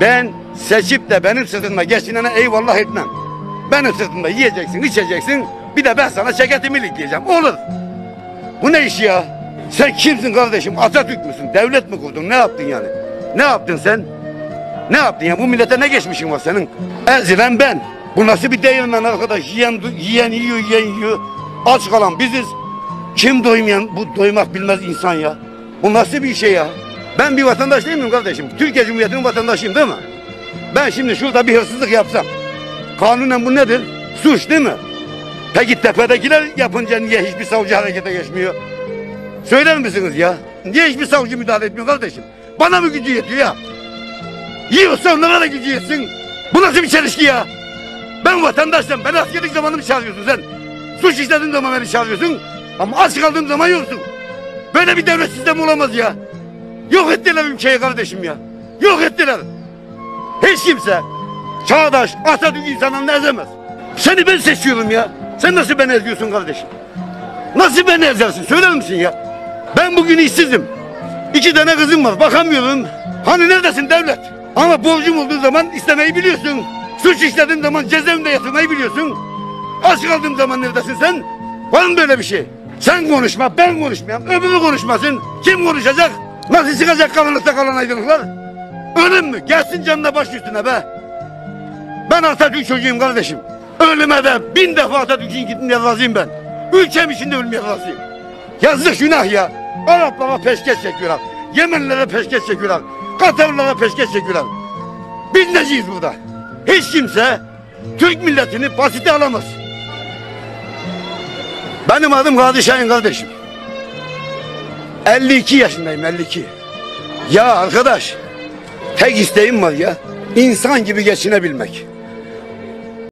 Ben seçip de benim sırtımda geçinene eyvallah etmem. Benim sırtımda yiyeceksin, içeceksin. Bir de ben sana ceketimi diyeceğim. Olur. Bu ne iş ya? Sen kimsin kardeşim? Atatürk müsün? Devlet mi kurdun? Ne yaptın yani? Ne yaptın sen? Ne yaptın ya? Bu millete ne geçmişin var senin? Ezilen ben. Bu nasıl bir değirmen arkadaş? Yiyen, yiyen yiyor, yiyen yiyor. Aç kalan biziz. Kim doymayan, bu doymak bilmez insan ya. Bu nasıl bir şey ya? Ben bir vatandaş değil miyim kardeşim? Türkiye Cumhuriyeti'nin vatandaşıyım değil mi? Ben şimdi şurada bir hırsızlık yapsam. Kanunen bu nedir? Suç değil mi? Peki tepedekiler yapınca niye hiçbir savcı harekete geçmiyor? Söyler misiniz ya? Niye hiçbir savcı müdahale etmiyor kardeşim? Bana mı gücü yetiyor ya? Yiyorsa onlara da gücü yetsin. Bu nasıl bir çelişki ya? Ben vatandaşım. Ben askerlik zamanımı çağırıyorsun sen. Suç işlediğim zaman beni çağırıyorsun. Ama aç kaldığım zaman yoksun. Böyle bir devlet sistemi olamaz ya. Yok ettiler ülkeyi kardeşim ya. Yok ettiler. Hiç kimse çağdaş Atatürk insanını ezemez. Seni ben seçiyorum ya. Sen nasıl beni eziyorsun kardeşim? Nasıl beni ezersin söyler misin ya? Ben bugün işsizim. İki tane kızım var bakamıyorum. Hani neredesin devlet? Ama borcum olduğu zaman istemeyi biliyorsun. Suç işlediğim zaman cezaevinde yatırmayı biliyorsun. Aç kaldığım zaman neredesin sen? Var mı böyle bir şey? Sen konuşma ben konuşmayayım. Öbürü konuşmasın. Kim konuşacak? Nasıl çıkacak karanlıkta kalan aydınlıklar? Ölüm mü? Gelsin canına baş üstüne be. Ben Atatürk çocuğuyum kardeşim. Ölüme de bin defa Atatürk'ün gitmeye razıyım ben. Ülkem için de ölmeye razıyım. Yazık günah ya. Araplara peşkeş çekiyorlar. Yemenlere peşkeş çekiyorlar. Katarlara peşkeş çekiyorlar. Biz neciyiz burada? Hiç kimse Türk milletini basite alamaz. Benim adım Gazi Şahin kardeşim. 52 yaşındayım 52. Ya arkadaş tek isteğim var ya insan gibi geçinebilmek.